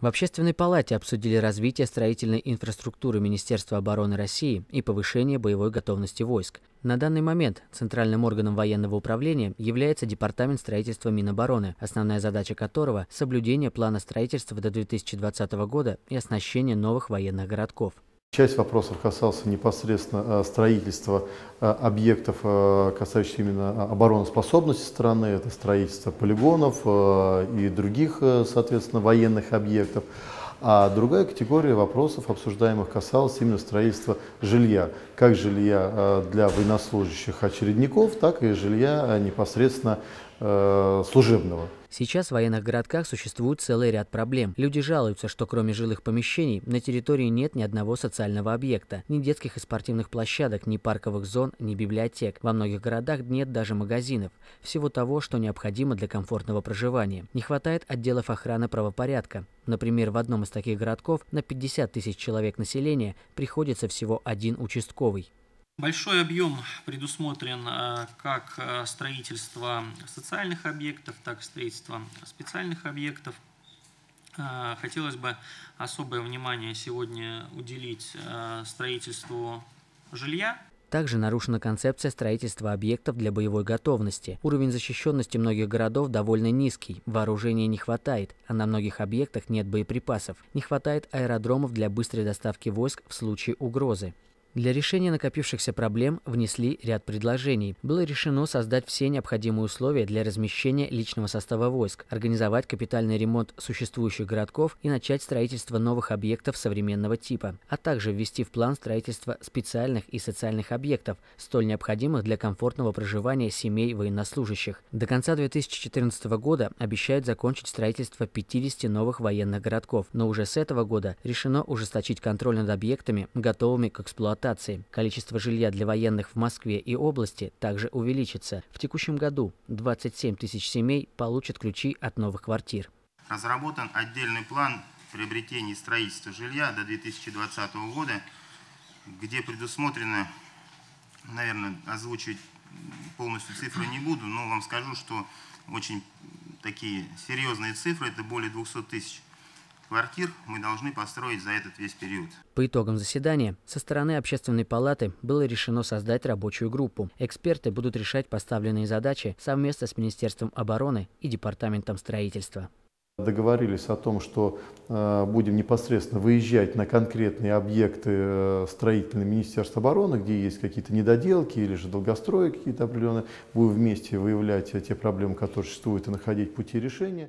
В Общественной палате обсудили развитие строительной инфраструктуры Министерства обороны России и повышение боевой готовности войск. На данный момент центральным органом военного управления является Департамент строительства Минобороны, основная задача которого – соблюдение плана строительства до 2020 года и оснащение новых военных городков. Часть вопросов касался непосредственно э, строительства э, объектов, э, касающихся именно обороноспособности страны, это строительство полигонов и других, соответственно, военных объектов. А другая категория вопросов, обсуждаемых, касалась именно строительства жилья. Как жилья для военнослужащих очередников, так и жилья непосредственно служебного. Сейчас в военных городках существует целый ряд проблем. Люди жалуются, что кроме жилых помещений на территории нет ни одного социального объекта, ни детских и спортивных площадок, ни парковых зон, ни библиотек. Во многих городах нет даже магазинов. Всего того, что необходимо для комфортного проживания. Не хватает отделов охраны правопорядка. Например, в одном из таких городков на 50 тысяч человек населения приходится всего один участковый. Большой объем предусмотрен э, как э, строительство социальных объектов, так и строительство специальных объектов. Э, хотелось бы особое внимание сегодня уделить строительству жилья, также нарушена концепция строительства объектов для боевой готовности. Уровень защищенности многих городов довольно низкий, вооружения не хватает, а на многих объектах нет боеприпасов. Не хватает аэродромов для быстрой доставки войск в случае угрозы. Для решения накопившихся проблем внесли ряд предложений. Было решено создать все необходимые условия для размещения личного состава войск, организовать капитальный ремонт существующих городков и начать строительство новых объектов современного типа, а также ввести в план строительство специальных и социальных объектов, столь необходимых для комфортного проживания семей военнослужащих. До конца 2014 года обещают закончить строительство 50 новых военных городков, но уже с этого года решено ужесточить контроль над объектами, готовыми к эксплуатации эксплуатации. Количество жилья для военных в Москве и области также увеличится. В текущем году 27 тысяч семей получат ключи от новых квартир. Разработан отдельный план приобретения и строительства жилья до 2020 года, где предусмотрено, наверное, озвучивать полностью цифры не буду, но вам скажу, что очень такие серьезные цифры, это более 200 тысяч квартир мы должны построить за этот весь период. По итогам заседания со стороны Общественной палаты было решено создать рабочую группу. Эксперты будут решать поставленные задачи совместно с Министерством обороны и Департаментом строительства. Договорились о том, что э, будем непосредственно выезжать на конкретные объекты э, строительные Министерства обороны, где есть какие-то недоделки или же долгострои какие-то определенные. Будем вместе выявлять те проблемы, которые существуют, и находить пути решения.